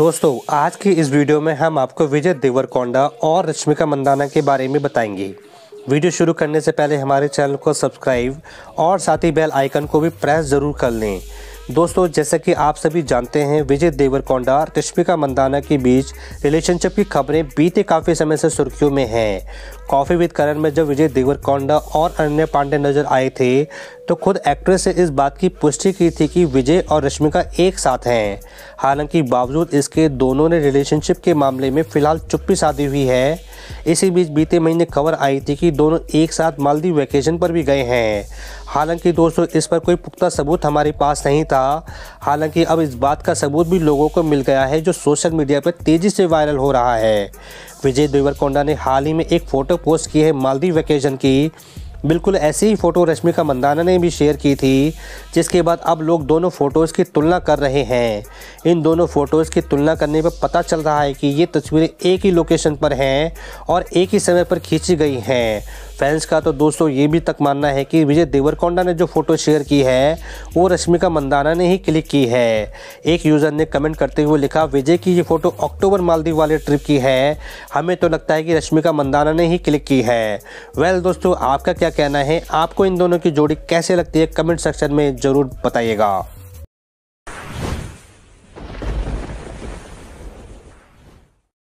दोस्तों, आज की इस वीडियो में हम आपको विजय देवरकोंडा और रश्मिका मंदाना के बारे में बताएँगे। वीडियो शुरू करने से पहले हमारे चैनल को सब्सक्राइब और साथ ही बेल आइकन को भी प्रेस ज़रूर कर लें। दोस्तों, जैसा कि आप सभी जानते हैं, विजय देवरकोंडा और रश्मिका मंदाना के बीच रिलेशनशिप की खबरें बीते काफ़ी समय से सुर्खियों में हैं। कॉफ़ी विद करण में जब विजय देवरकोंडा और अन्य पांडे नज़र आए थे तो खुद एक्ट्रेस ने इस बात की पुष्टि की थी कि विजय और रश्मिका एक साथ हैं। हालाँकि बावजूद इसके दोनों ने रिलेशनशिप के मामले में फ़िलहाल चुप्पी साधी हुई है। इसी बीच बीते महीने खबर आई थी कि दोनों एक साथ मालदीव वैकेशन पर भी गए हैं। हालाँकि दोस्तों, इस पर कोई पुख्ता सबूत हमारे पास नहीं था। हालाँकि अब इस बात का सबूत भी लोगों को मिल गया है जो सोशल मीडिया पर तेज़ी से वायरल हो रहा है। विजय देवरकोंडा ने हाल ही में एक फ़ोटो पोस्ट की है मालदीव वैकेशन की। बिल्कुल ऐसी ही फ़ोटो रश्मिका मंदाना ने भी शेयर की थी, जिसके बाद अब लोग दोनों फ़ोटोज़ की तुलना कर रहे हैं। इन दोनों फ़ोटोज़ की तुलना करने पर पता चल रहा है कि ये तस्वीरें एक ही लोकेशन पर हैं और एक ही समय पर खींची गई हैं। फैंस का तो दोस्तों ये भी तक मानना है कि विजय देवरकोंडा ने जो फ़ोटो शेयर की है, वो रश्मिका मंदाना ने ही क्लिक की है। एक यूज़र ने कमेंट करते हुए लिखा, विजय की ये फ़ोटो अक्टूबर मालदीव वाले ट्रिप की है। हमें तो लगता है कि रश्मिका मंदाना ने ही क्लिक की है। वेल दोस्तों, आपका क्या कहना है? आपको इन दोनों की जोड़ी कैसे लगती है? कमेंट सेक्शन में ज़रूर बताइएगा।